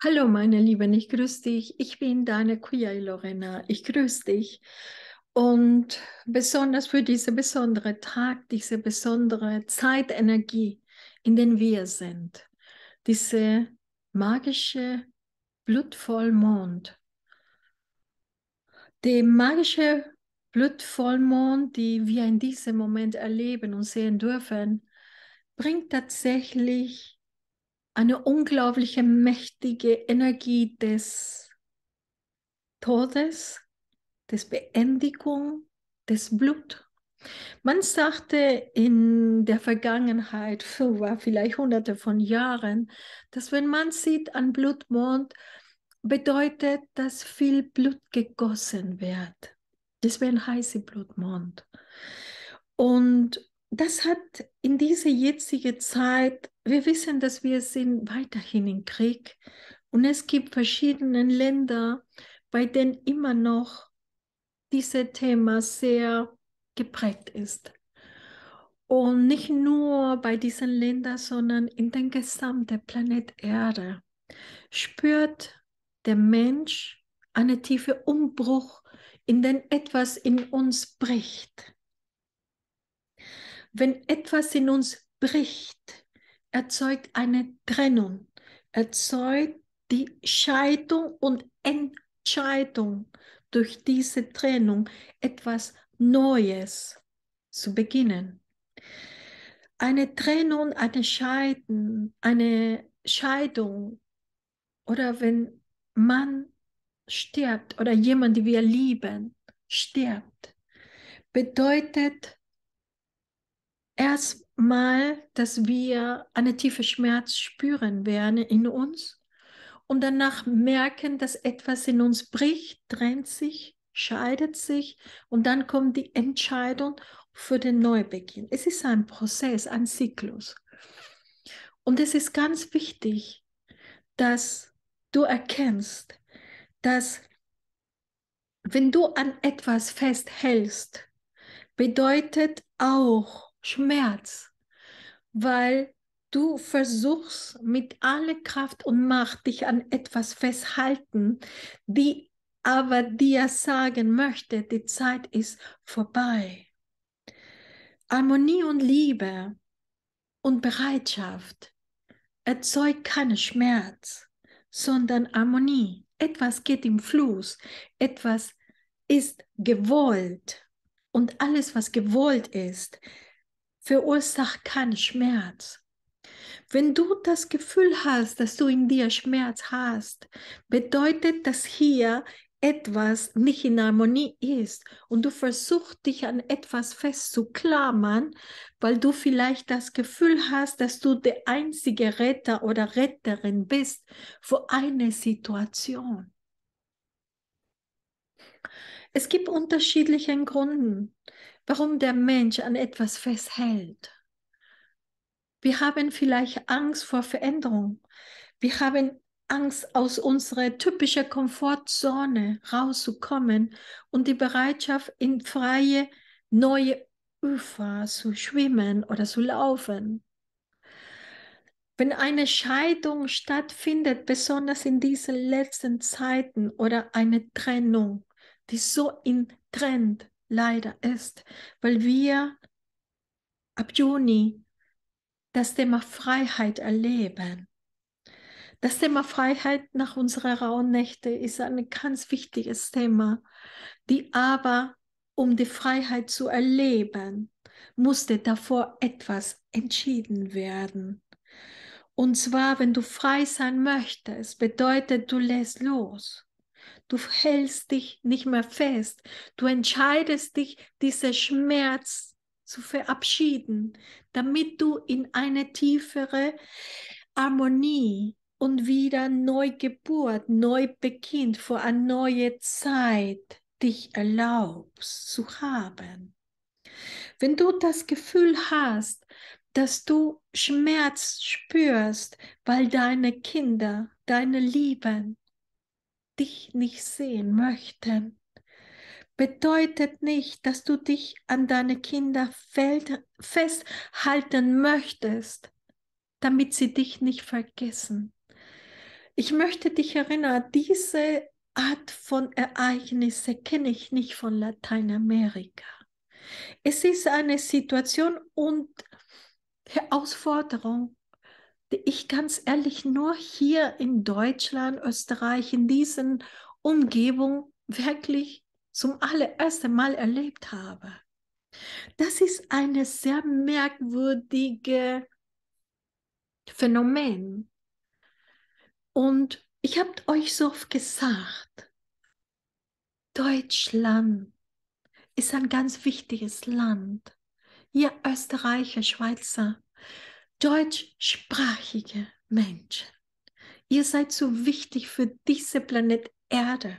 Hallo, meine Lieben, ich grüße dich. Ich bin deine Queer Lorena. Ich grüße dich. Und besonders für diesen besonderen Tag, diese besondere Zeitenergie, in der wir sind, diese magische Blutvollmond. Der magische Blutvollmond, die wir in diesem Moment erleben und sehen dürfen, bringt tatsächlich eine unglaubliche mächtige Energie des Todes, des Beendigung, des Blut. Man sagte in der Vergangenheit, vielleicht hunderte von Jahren, dass wenn man sieht an Blutmond, bedeutet, dass viel Blut gegossen wird. Das wäre ein heißer Blutmond. Und das hat in dieser jetzigen Zeit, wir wissen, dass wir sind weiterhin im Krieg und es gibt verschiedene Länder, bei denen immer noch dieses Thema sehr geprägt ist. Und nicht nur bei diesen Ländern, sondern in den gesamten Planet Erde spürt der Mensch einen tiefen Umbruch, in den etwas in uns bricht. Wenn etwas in uns bricht, erzeugt eine Trennung, erzeugt die Scheidung und Entscheidung durch diese Trennung etwas Neues zu beginnen. Eine Trennung, eine Scheiden, eine Scheidung oder wenn man stirbt oder jemand, den wir lieben, stirbt, bedeutet erstmal, dass wir eine tiefe Schmerz spüren werden in uns und danach merken, dass etwas in uns bricht, trennt sich, scheidet sich und dann kommt die Entscheidung für den Neubeginn. Es ist ein Prozess, ein Zyklus. Und es ist ganz wichtig, dass du erkennst, dass wenn du an etwas festhältst, bedeutet auch, Schmerz, weil du versuchst mit aller Kraft und Macht dich an etwas festhalten, die aber dir sagen möchte, die Zeit ist vorbei. Harmonie und Liebe und Bereitschaft erzeugt keinen Schmerz, sondern Harmonie. Etwas geht im Fluss, etwas ist gewollt und alles, was gewollt ist, verursacht keinen Schmerz. Wenn du das Gefühl hast, dass du in dir Schmerz hast, bedeutet das hier etwas nicht in Harmonie ist und du versuchst dich an etwas festzuklammern, weil du vielleicht das Gefühl hast, dass du der einzige Retter oder Retterin bist für eine Situation. Es gibt unterschiedliche Gründe, warum der Mensch an etwas festhält. Wir haben vielleicht Angst vor Veränderung. Wir haben Angst, aus unserer typischen Komfortzone rauszukommen und die Bereitschaft, in freie, neue Ufer zu schwimmen oder zu laufen. Wenn eine Scheidung stattfindet, besonders in diesen letzten Zeiten oder eine Trennung, die so in Trend leider ist, weil wir ab Juni das Thema Freiheit erleben. Das Thema Freiheit nach unserer Rauhnächte ist ein ganz wichtiges Thema, die aber, um die Freiheit zu erleben, musste davor etwas entschieden werden. Und zwar, wenn du frei sein möchtest, bedeutet, du lässt los. Du hältst dich nicht mehr fest. Du entscheidest dich, diesen Schmerz zu verabschieden, damit du in eine tiefere Harmonie und wieder Neugeburt, Neubeginn vor eine neue Zeit dich erlaubst zu haben. Wenn du das Gefühl hast, dass du Schmerz spürst, weil deine Kinder, deine Lieben dich nicht sehen möchten, bedeutet nicht, dass du dich an deine Kinder festhalten möchtest, damit sie dich nicht vergessen. Ich möchte dich erinnern, diese Art von Ereignisse kenne ich nicht von Lateinamerika. Es ist eine Situation und Herausforderung, ich ganz ehrlich nur hier in Deutschland, Österreich, in diesen Umgebungen wirklich zum allerersten Mal erlebt habe. Das ist eine sehr merkwürdige Phänomen. Und ich habe euch so oft gesagt, Deutschland ist ein ganz wichtiges Land. Ihr Österreicher, Schweizer, deutschsprachige Menschen. Ihr seid so wichtig für diese Planet Erde.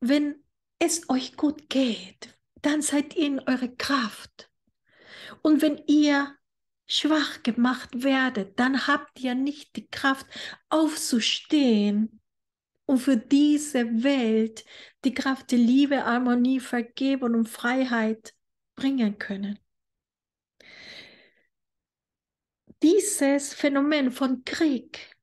Wenn es euch gut geht, dann seid ihr in eurer Kraft. Und wenn ihr schwach gemacht werdet, dann habt ihr nicht die Kraft aufzustehen und für diese Welt die Kraft der Liebe, Harmonie, Vergebung und Freiheit bringen können. Dieses Phänomen von Krieg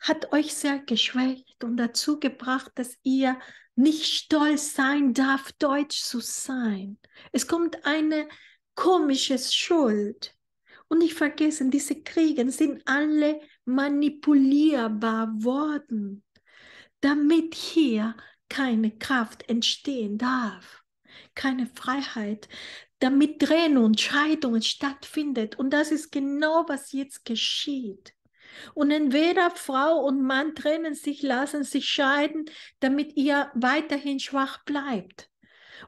hat euch sehr geschwächt und dazu gebracht, dass ihr nicht stolz sein darf, deutsch zu sein. Es kommt eine komische Schuld. Und nicht vergessen, diese Kriege sind alle manipulierbar worden, damit hier keine Kraft entstehen darf, keine Freiheit, damit Trennung und Scheidungen stattfindet. Und das ist genau, was jetzt geschieht. Und entweder Frau und Mann trennen sich, lassen sich scheiden, damit ihr weiterhin schwach bleibt.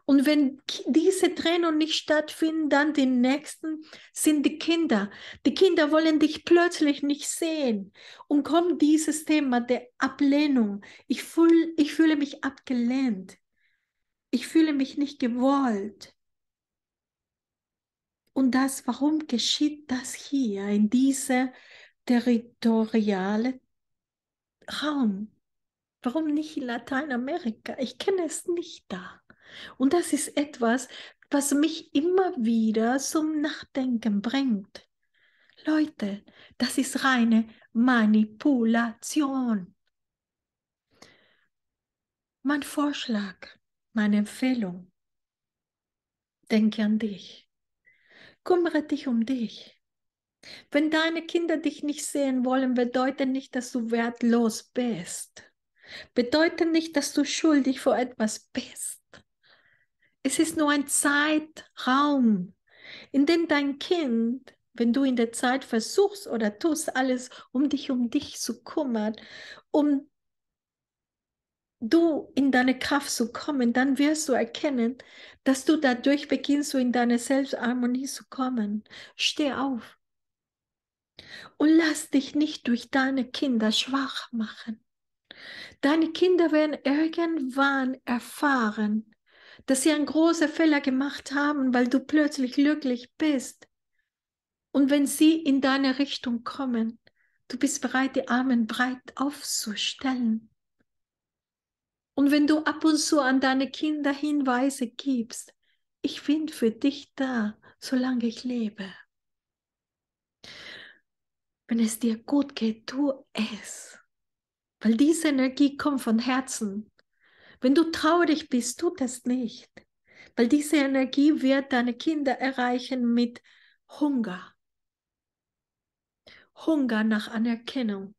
Und wenn diese Trennung nicht stattfindet, dann die nächsten sind die Kinder. Die Kinder wollen dich plötzlich nicht sehen. Und kommt dieses Thema der Ablehnung. Ich, fühl, ich fühle mich abgelehnt. Ich fühle mich nicht gewollt. Und das, warum geschieht das hier in dieser territoriale Raum. Warum nicht in Lateinamerika? Ich kenne es nicht da. Und das ist etwas, was mich immer wieder zum Nachdenken bringt. Leute, das ist reine Manipulation. Mein Vorschlag, meine Empfehlung, denke an dich. Kümmere dich um dich. Wenn deine Kinder dich nicht sehen wollen, bedeutet nicht, dass du wertlos bist. Bedeutet nicht, dass du schuldig vor etwas bist. Es ist nur ein Zeitraum, in dem dein Kind, wenn du in der Zeit versuchst oder tust alles, um dich um dich zu kümmern, um du in deine Kraft zu kommen, dann wirst du erkennen, dass du dadurch beginnst, so in deine Selbstharmonie zu kommen. Steh auf. Und lass dich nicht durch deine Kinder schwach machen. Deine Kinder werden irgendwann erfahren, dass sie einen großen Fehler gemacht haben, weil du plötzlich glücklich bist. Und wenn sie in deine Richtung kommen, du bist bereit, die Arme breit aufzustellen. Und wenn du ab und zu an deine Kinder Hinweise gibst, ich bin für dich da, solange ich lebe. Wenn es dir gut geht, tu es. Weil diese Energie kommt von Herzen. Wenn du traurig bist, tut es nicht. Weil diese Energie wird deine Kinder erreichen mit Hunger. Hunger nach Anerkennung.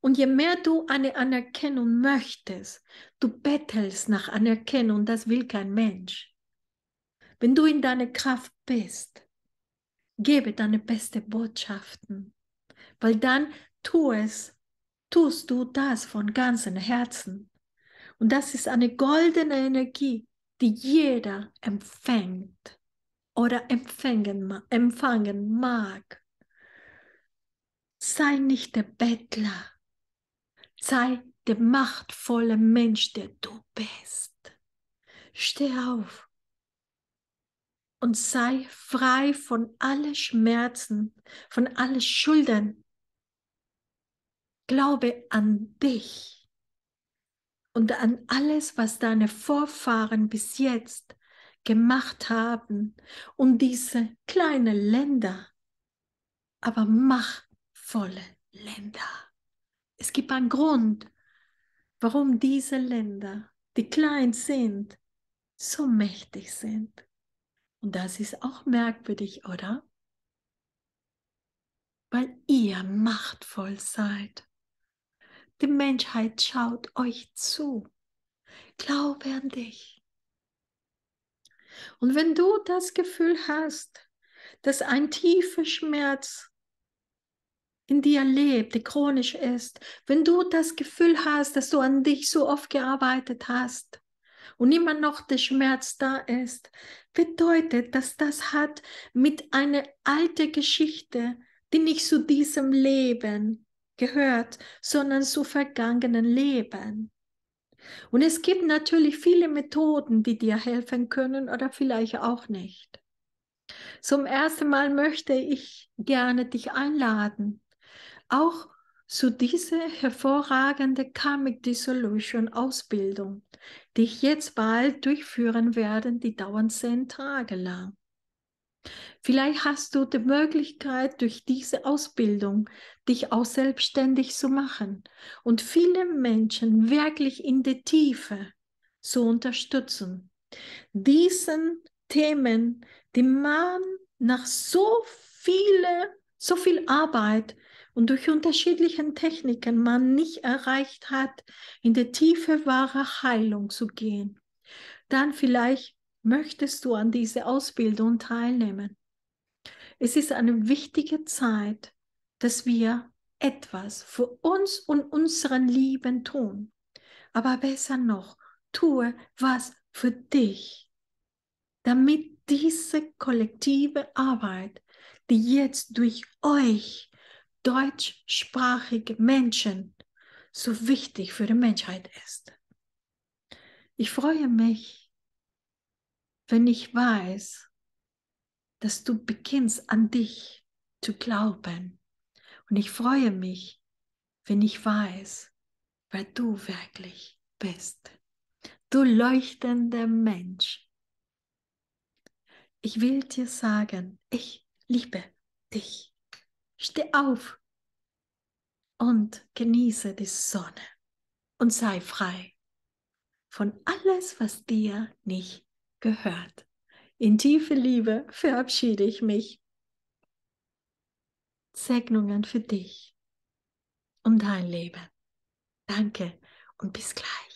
Und je mehr du eine Anerkennung möchtest, du bettelst nach Anerkennung, das will kein Mensch. Wenn du in deiner Kraft bist, gebe deine beste Botschaften weil dann tu es, tust du das von ganzem Herzen. Und das ist eine goldene Energie, die jeder empfängt oder empfangen, empfangen mag. Sei nicht der Bettler, sei der machtvolle Mensch, der du bist. Steh auf und sei frei von allen Schmerzen, von allen Schulden, Glaube an dich und an alles, was deine Vorfahren bis jetzt gemacht haben, um diese kleinen Länder, aber machtvolle Länder Es gibt einen Grund, warum diese Länder, die klein sind, so mächtig sind. Und das ist auch merkwürdig, oder? Weil ihr machtvoll seid. Die Menschheit schaut euch zu. Glaube an dich. Und wenn du das Gefühl hast, dass ein tiefer Schmerz in dir lebt, die chronisch ist, wenn du das Gefühl hast, dass du an dich so oft gearbeitet hast und immer noch der Schmerz da ist, bedeutet, dass das hat mit einer alten Geschichte, die nicht zu diesem Leben gehört, sondern zu vergangenen Leben. Und es gibt natürlich viele Methoden, die dir helfen können oder vielleicht auch nicht. Zum ersten Mal möchte ich gerne dich einladen, auch zu dieser hervorragenden Karmic Dissolution Ausbildung, die ich jetzt bald durchführen werde, die dauern zehn Tage lang. Vielleicht hast du die Möglichkeit, durch diese Ausbildung dich auch selbstständig zu machen und viele Menschen wirklich in der Tiefe zu unterstützen. Diesen Themen, die man nach so viele, so viel Arbeit und durch unterschiedliche Techniken man nicht erreicht hat, in die tiefe wahre Heilung zu gehen, dann vielleicht möchtest du an dieser Ausbildung teilnehmen. Es ist eine wichtige Zeit, dass wir etwas für uns und unseren Lieben tun. Aber besser noch, tue was für dich, damit diese kollektive Arbeit, die jetzt durch euch deutschsprachige Menschen so wichtig für die Menschheit ist. Ich freue mich, wenn ich weiß, dass du beginnst an dich zu glauben. Und ich freue mich, wenn ich weiß, wer du wirklich bist. Du leuchtender Mensch. Ich will dir sagen, ich liebe dich. Steh auf und genieße die Sonne und sei frei von alles, was dir nicht gehört. In tiefe Liebe verabschiede ich mich. Segnungen für dich und dein Leben. Danke und bis gleich.